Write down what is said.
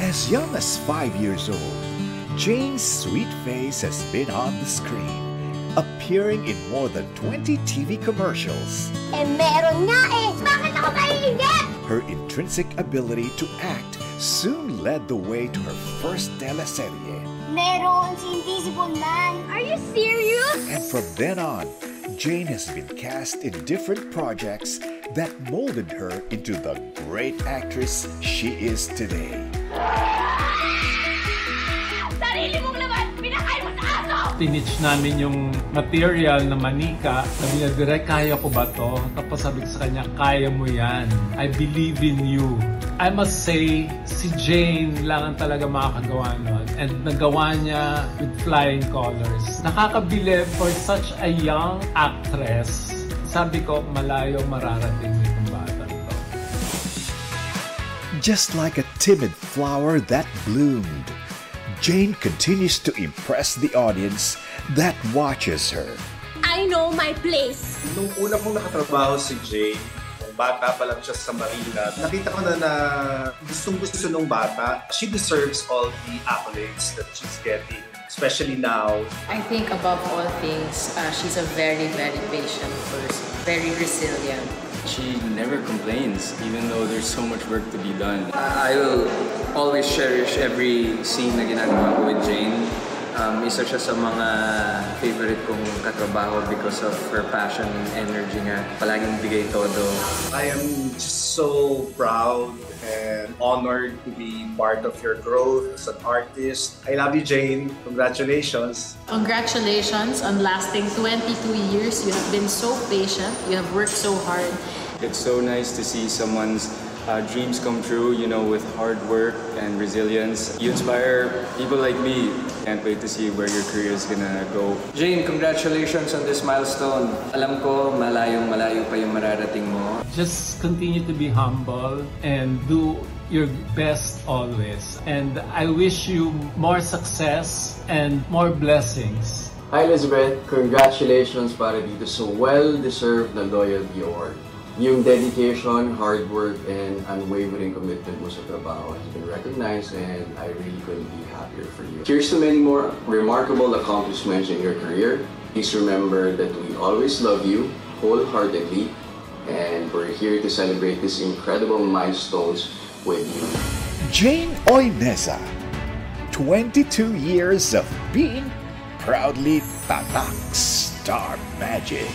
As young as five years old, Jane's sweet face has been on the screen, appearing in more than 20 TV commercials. Eh, meron nga eh! Bakit ako maiinggit? Her intrinsic ability to act soon led the way to her first teleserye. Meron si Invisible Man. Are you serious? And from then on, Jane has been cast in different projects that molded her into the great actress she is today. Tinitch namin yung material na manika. Sabi niya, Direk, kaya ko ba to? Tapos sabi ko sa kanya, kaya mo yan. I believe in you. I must say, si Jane lang ang talaga makakagawa nun. And nagawa niya with flying colors. Nakakabilib for such a young actress. Sabi ko, malayo mararating nitong bata to. Just like a timid flower that bloomed, Jane continues to impress the audience that watches her. I know my place. Nung una kong nakatrabaho si Jane, nung bata pa lang siya sa Marina, nakita ko na na gustong gusto nung bata. She deserves all the accolades that she's getting, especially now. I think above all things, uh, she's a very, very patient person, very resilient. She never complains, even though there's so much work to be done. I will always cherish every scene na ginagawa ko with Jane. Um, isa siya sa mga favorite kong katrabaho because of her passion and energy nga. Palaging bigay todo. I am just so proud honored to be part of your growth as an artist. I love you, Jane. Congratulations. Congratulations on lasting 22 years. You have been so patient. You have worked so hard. It's so nice to see someone's uh, dreams come true, you know, with hard work and resilience. You inspire people like me. Can't wait to see where your career is gonna go. Jane, congratulations on this milestone. Alam ko, malayong malayo pa yung mararating mo. just continue to be humble and do your best always. And I wish you more success and more blessings. Hi Elizabeth, congratulations para dito sa well-deserved na Loyalty Award. Yung dedication, hard work, and unwavering commitment mo sa trabaho has been recognized and I really couldn't be happier for you. Here's to many more remarkable accomplishments in your career. Please remember that we always love you wholeheartedly and we're here to celebrate these incredible milestones with you. Jane Oineza, 22 years of being proudly Tatak Star Magic.